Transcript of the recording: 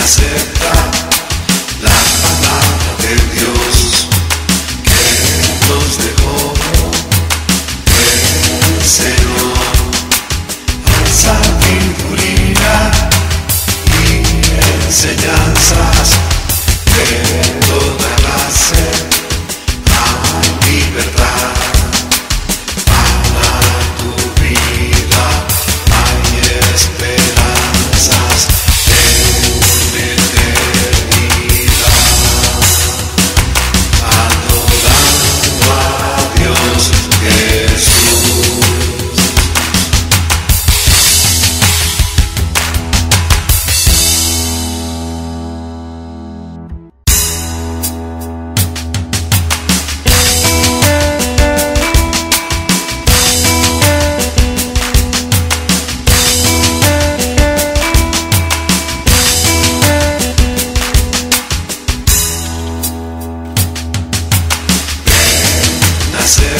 acertar. Texas.